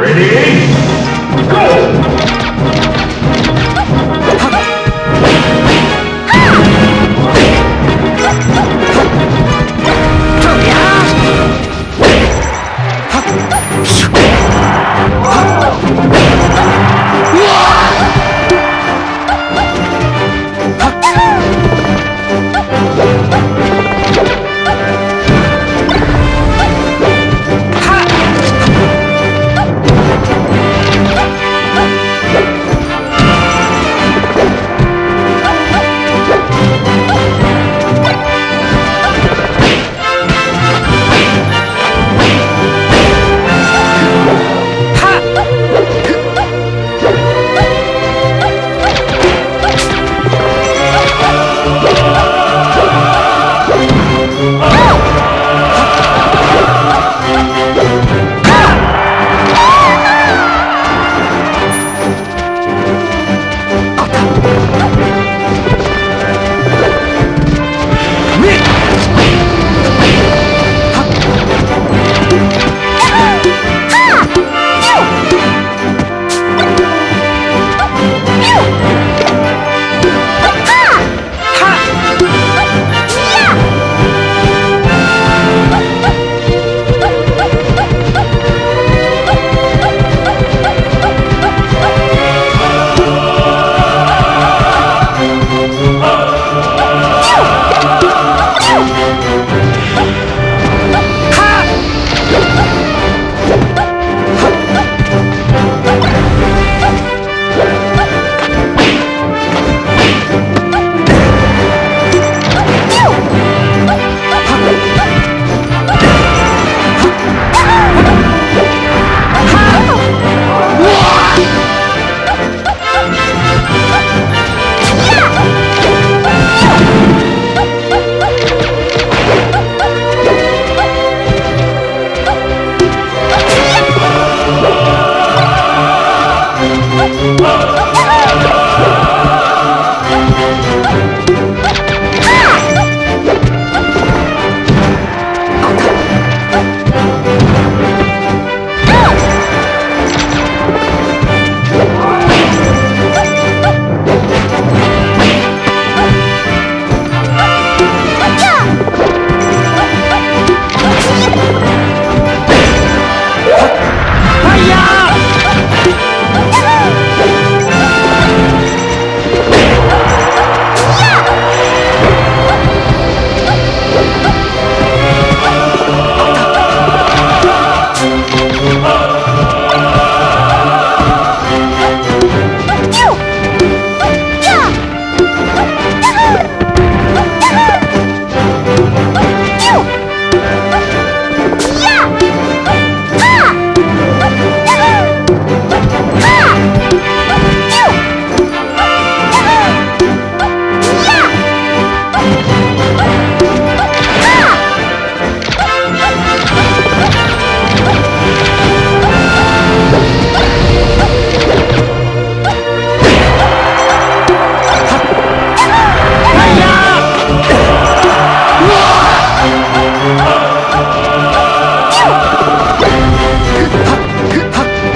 Ready? Go!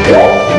Go!